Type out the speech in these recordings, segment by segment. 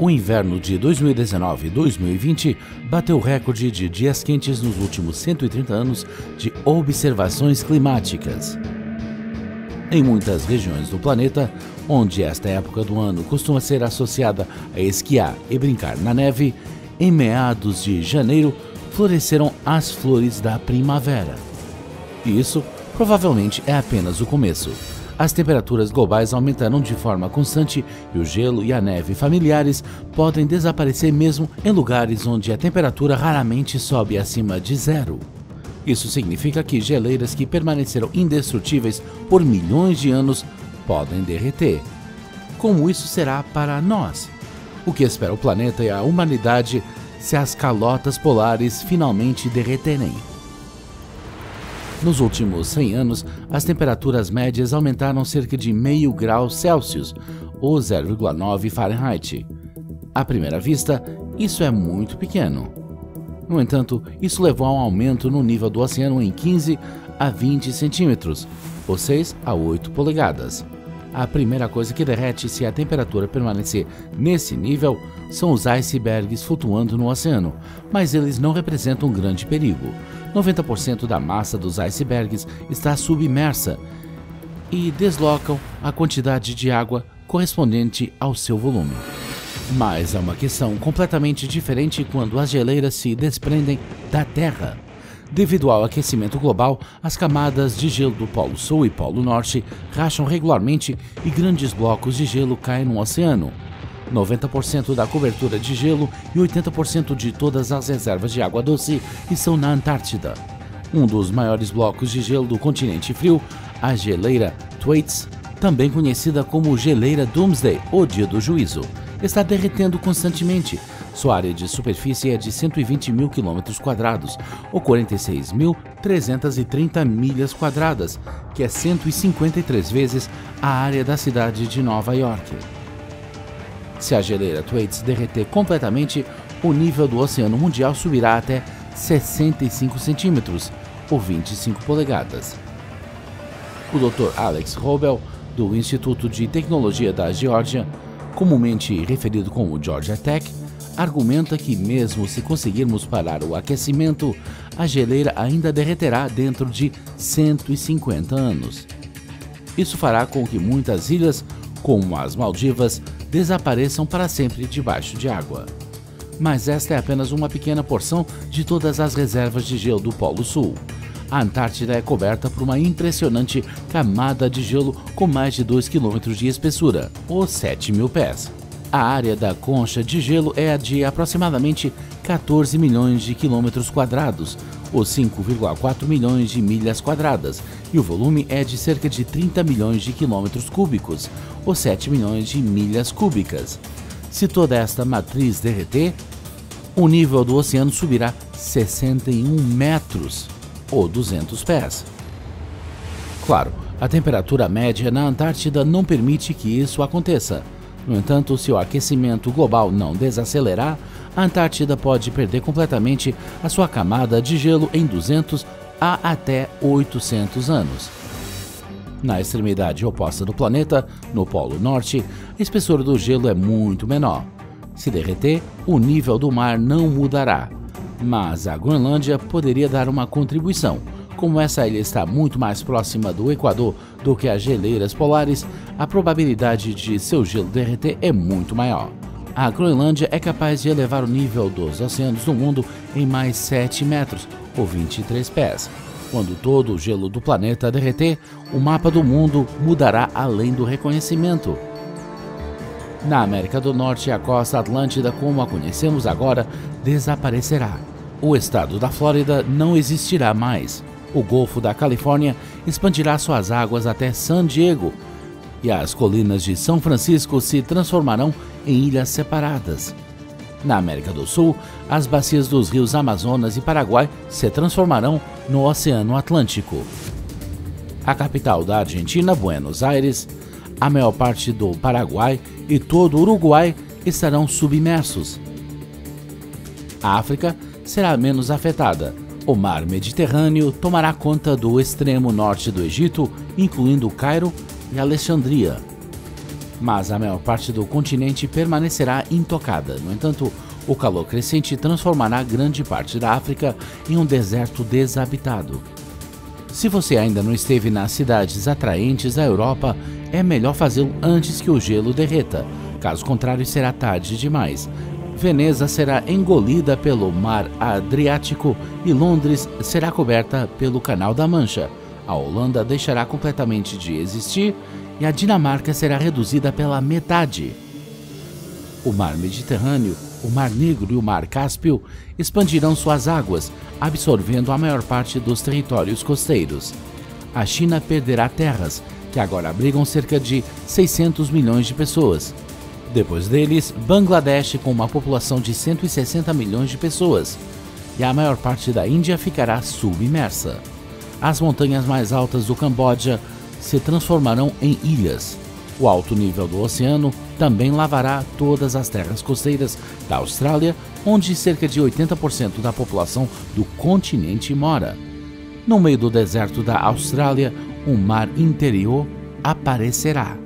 O inverno de 2019 e 2020 bateu o recorde de dias quentes nos últimos 130 anos de observações climáticas. Em muitas regiões do planeta, onde esta época do ano costuma ser associada a esquiar e brincar na neve, em meados de janeiro floresceram as flores da primavera. E isso provavelmente é apenas o começo as temperaturas globais aumentaram de forma constante e o gelo e a neve familiares podem desaparecer mesmo em lugares onde a temperatura raramente sobe acima de zero. Isso significa que geleiras que permaneceram indestrutíveis por milhões de anos podem derreter. Como isso será para nós? O que espera o planeta e a humanidade se as calotas polares finalmente derreterem? Nos últimos 100 anos, as temperaturas médias aumentaram cerca de meio grau Celsius, ou 0,9 Fahrenheit. À primeira vista, isso é muito pequeno. No entanto, isso levou a um aumento no nível do oceano em 15 a 20 centímetros, ou 6 a 8 polegadas. A primeira coisa que derrete se a temperatura permanecer nesse nível são os icebergs flutuando no oceano, mas eles não representam um grande perigo. 90% da massa dos icebergs está submersa e deslocam a quantidade de água correspondente ao seu volume. Mas é uma questão completamente diferente quando as geleiras se desprendem da Terra. Devido ao aquecimento global, as camadas de gelo do Polo Sul e Polo Norte racham regularmente e grandes blocos de gelo caem no oceano. 90% da cobertura de gelo e 80% de todas as reservas de água doce estão na Antártida. Um dos maiores blocos de gelo do continente frio, a geleira Thwaites, também conhecida como geleira Doomsday, ou Dia do Juízo, está derretendo constantemente. Sua área de superfície é de 120 mil quilômetros quadrados, ou 46.330 milhas quadradas, que é 153 vezes a área da cidade de Nova York. Se a geleira Thwaites derreter completamente, o nível do oceano mundial subirá até 65 centímetros, ou 25 polegadas. O Dr. Alex Robel, do Instituto de Tecnologia da Geórgia, comumente referido como Georgia Tech, argumenta que, mesmo se conseguirmos parar o aquecimento, a geleira ainda derreterá dentro de 150 anos. Isso fará com que muitas ilhas, como as Maldivas, desapareçam para sempre debaixo de água. Mas esta é apenas uma pequena porção de todas as reservas de gelo do Polo Sul. A Antártida é coberta por uma impressionante camada de gelo com mais de 2 km de espessura, ou 7 mil pés. A área da concha de gelo é de aproximadamente 14 milhões de quilômetros quadrados, ou 5,4 milhões de milhas quadradas, e o volume é de cerca de 30 milhões de quilômetros cúbicos, ou 7 milhões de milhas cúbicas. Se toda esta matriz derreter, o nível do oceano subirá 61 metros, ou 200 pés. Claro, a temperatura média na Antártida não permite que isso aconteça. No entanto, se o aquecimento global não desacelerar, a Antártida pode perder completamente a sua camada de gelo em 200 a até 800 anos. Na extremidade oposta do planeta, no Polo Norte, a espessura do gelo é muito menor. Se derreter, o nível do mar não mudará, mas a Groenlândia poderia dar uma contribuição. Como essa ilha está muito mais próxima do Equador do que as geleiras polares, a probabilidade de seu gelo derreter é muito maior. A Groenlândia é capaz de elevar o nível dos oceanos do mundo em mais 7 metros, ou 23 pés. Quando todo o gelo do planeta derreter, o mapa do mundo mudará além do reconhecimento. Na América do Norte, a costa atlântida, como a conhecemos agora, desaparecerá. O estado da Flórida não existirá mais. O Golfo da Califórnia expandirá suas águas até San Diego, e as colinas de São Francisco se transformarão em ilhas separadas. Na América do Sul, as bacias dos rios Amazonas e Paraguai se transformarão no Oceano Atlântico. A capital da Argentina, Buenos Aires, a maior parte do Paraguai e todo o Uruguai estarão submersos. A África será menos afetada. O mar Mediterrâneo tomará conta do extremo norte do Egito, incluindo Cairo e Alexandria. mas a maior parte do continente permanecerá intocada. No entanto, o calor crescente transformará grande parte da África em um deserto desabitado. Se você ainda não esteve nas cidades atraentes da Europa, é melhor fazê-lo antes que o gelo derreta. Caso contrário, será tarde demais. Veneza será engolida pelo Mar Adriático e Londres será coberta pelo Canal da Mancha. A Holanda deixará completamente de existir e a Dinamarca será reduzida pela metade. O Mar Mediterrâneo, o Mar Negro e o Mar Cáspio expandirão suas águas, absorvendo a maior parte dos territórios costeiros. A China perderá terras, que agora abrigam cerca de 600 milhões de pessoas. Depois deles, Bangladesh, com uma população de 160 milhões de pessoas. E a maior parte da Índia ficará submersa. As montanhas mais altas do Camboja se transformarão em ilhas. O alto nível do oceano também lavará todas as terras costeiras da Austrália, onde cerca de 80% da população do continente mora. No meio do deserto da Austrália, um mar interior aparecerá.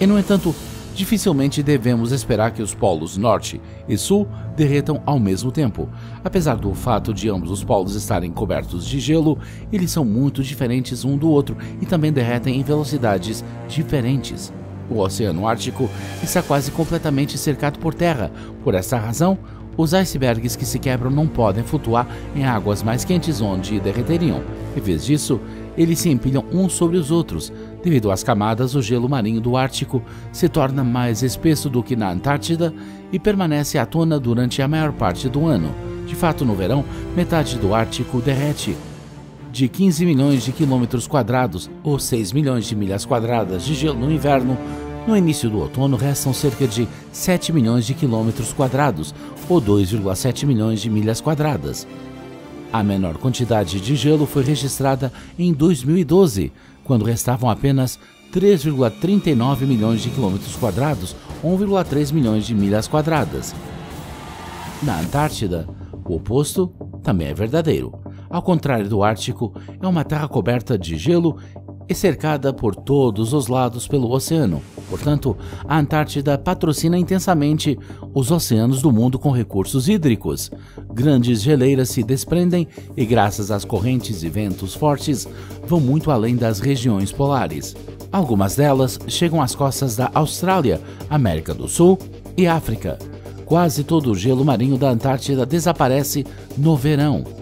E, no entanto, dificilmente devemos esperar que os polos norte e sul derretam ao mesmo tempo. Apesar do fato de ambos os polos estarem cobertos de gelo, eles são muito diferentes um do outro e também derretem em velocidades diferentes. O Oceano Ártico está quase completamente cercado por terra. Por essa razão, os icebergs que se quebram não podem flutuar em águas mais quentes onde derreteriam. Em vez disso, eles se empilham uns sobre os outros. Devido às camadas, o gelo marinho do Ártico se torna mais espesso do que na Antártida e permanece à tona durante a maior parte do ano. De fato, no verão, metade do Ártico derrete. De 15 milhões de quilômetros quadrados, ou 6 milhões de milhas quadradas de gelo no inverno, no início do outono restam cerca de 7 milhões de quilômetros quadrados, ou 2,7 milhões de milhas quadradas. A menor quantidade de gelo foi registrada em 2012, quando restavam apenas 3,39 milhões de quilômetros quadrados, 1,3 milhões de milhas quadradas. Na Antártida, o oposto também é verdadeiro. Ao contrário do Ártico, é uma terra coberta de gelo e cercada por todos os lados pelo oceano. Portanto, a Antártida patrocina intensamente os oceanos do mundo com recursos hídricos. Grandes geleiras se desprendem e, graças às correntes e ventos fortes, vão muito além das regiões polares. Algumas delas chegam às costas da Austrália, América do Sul e África. Quase todo o gelo marinho da Antártida desaparece no verão.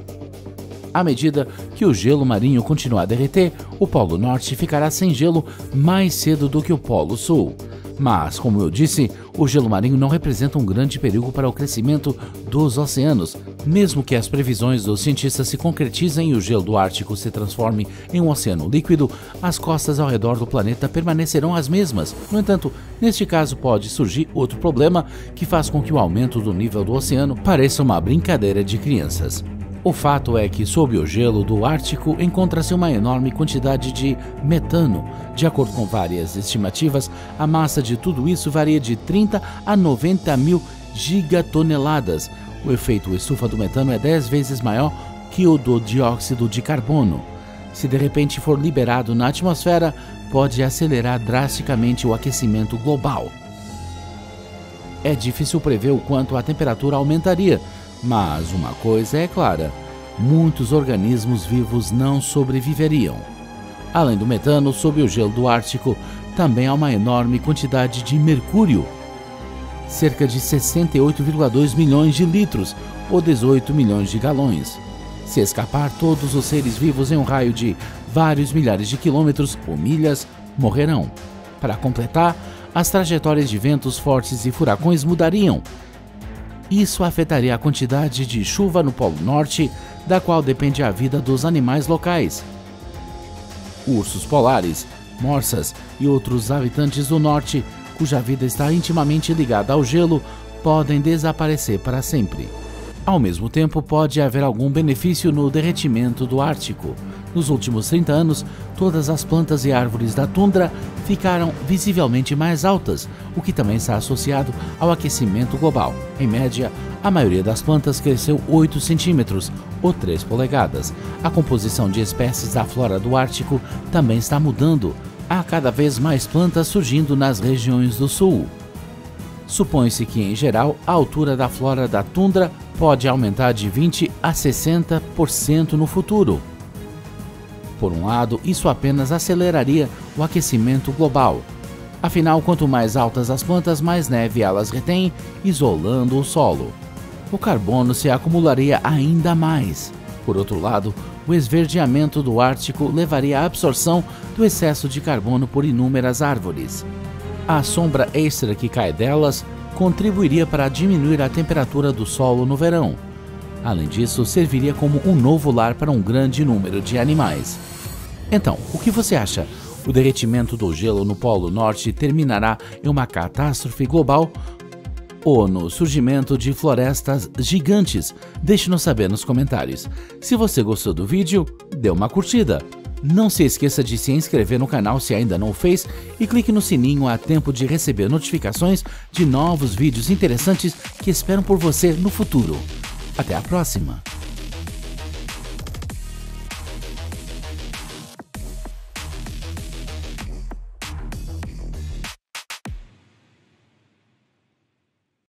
À medida que o gelo marinho continuar a derreter, o Polo Norte ficará sem gelo mais cedo do que o Polo Sul. Mas, como eu disse, o gelo marinho não representa um grande perigo para o crescimento dos oceanos. Mesmo que as previsões dos cientistas se concretizem e o gelo do Ártico se transforme em um oceano líquido, as costas ao redor do planeta permanecerão as mesmas. No entanto, neste caso pode surgir outro problema que faz com que o aumento do nível do oceano pareça uma brincadeira de crianças. O fato é que, sob o gelo do Ártico, encontra-se uma enorme quantidade de metano. De acordo com várias estimativas, a massa de tudo isso varia de 30 a 90 mil gigatoneladas. O efeito estufa do metano é 10 vezes maior que o do dióxido de carbono. Se de repente for liberado na atmosfera, pode acelerar drasticamente o aquecimento global. É difícil prever o quanto a temperatura aumentaria mas uma coisa é clara: muitos organismos vivos não sobreviveriam. Além do metano, sob o gelo do Ártico, também há uma enorme quantidade de mercúrio cerca de 68,2 milhões de litros, ou 18 milhões de galões. Se escapar, todos os seres vivos em um raio de vários milhares de quilômetros ou milhas morrerão. Para completar, as trajetórias de ventos fortes e furacões mudariam, isso afetaria a quantidade de chuva no Polo Norte, da qual depende a vida dos animais locais. Ursos polares, morsas e outros habitantes do norte, cuja vida está intimamente ligada ao gelo, podem desaparecer para sempre. Ao mesmo tempo, pode haver algum benefício no derretimento do Ártico. Nos últimos 30 anos, todas as plantas e árvores da tundra ficaram visivelmente mais altas, o que também está associado ao aquecimento global. Em média, a maioria das plantas cresceu 8 centímetros, ou 3 polegadas. A composição de espécies da flora do Ártico também está mudando. há cada vez mais plantas surgindo nas regiões do sul. Supõe-se que, em geral, a altura da flora da tundra pode aumentar de 20 a 60% no futuro. Por um lado, isso apenas aceleraria o aquecimento global. Afinal, quanto mais altas as plantas, mais neve elas retêm, isolando o solo. O carbono se acumularia ainda mais. Por outro lado, o esverdeamento do Ártico levaria à absorção do excesso de carbono por inúmeras árvores. A sombra extra que cai delas contribuiria para diminuir a temperatura do solo no verão. Além disso, serviria como um novo lar para um grande número de animais. Então, o que você acha? O derretimento do gelo no Polo Norte terminará em uma catástrofe global ou no surgimento de florestas gigantes? Deixe-nos saber nos comentários. Se você gostou do vídeo, dê uma curtida. Não se esqueça de se inscrever no canal se ainda não o fez e clique no sininho a tempo de receber notificações de novos vídeos interessantes que esperam por você no futuro. Até a próxima!